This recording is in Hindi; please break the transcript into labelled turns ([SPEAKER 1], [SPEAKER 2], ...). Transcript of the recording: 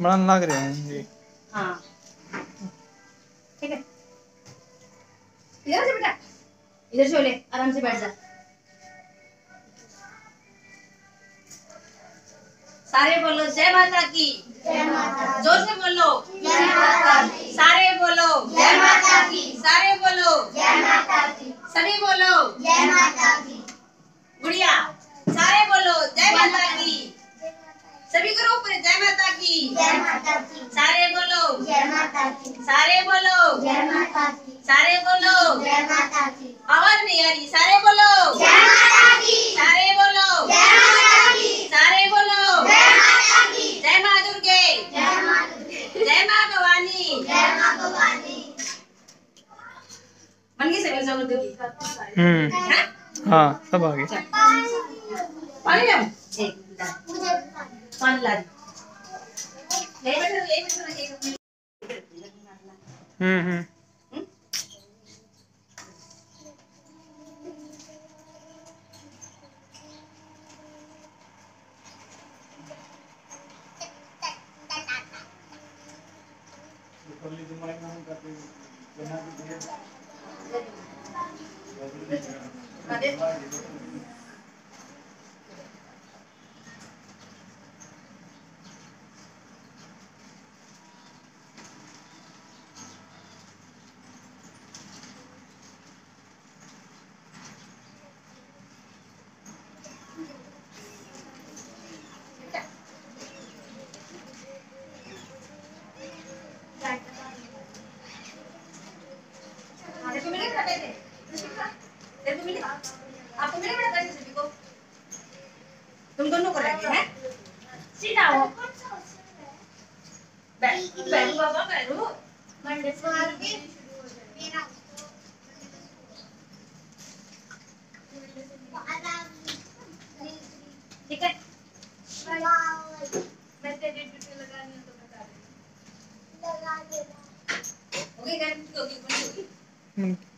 [SPEAKER 1] बड़ा लग रहे हैं जी
[SPEAKER 2] हाँ ठीक है इधर से बेटा इधर से ले आराम से बैठ जा सारे बोलो जय माता की जय माता ज़ोर से बोलो जय माता बोलो करो ऊपर जय माता की। सारे बोलो। जय माता की। सारे बोलो। जय माता की। सारे बोलो। जय माता की। आवाज़ नहीं आ रही। सारे बोलो। जय माता की। सारे बोलो। जय माता की। सारे बोलो। जय माँ दुर्गे। जय माँ भवानी। जय माँ भवानी। बन गई सभी सब दुर्गी
[SPEAKER 1] हम्म।
[SPEAKER 2] हाँ?
[SPEAKER 1] हाँ सब आ गए।
[SPEAKER 2] पानी लाओ एक मिनट। पानी। ला
[SPEAKER 1] हम्म हम्म
[SPEAKER 2] को मिले खाते थे तेरे को मिले आपको मिले बड़ा पैसे सभी को तुम दोनों को रखे हैं सीधा हो बैठ बैठो बाबा बैठो ठीक है मैं तेरी ड्यूटी लगानी है तो बता दे हो गई गर्मी होगी कौन होगी
[SPEAKER 1] हम्म।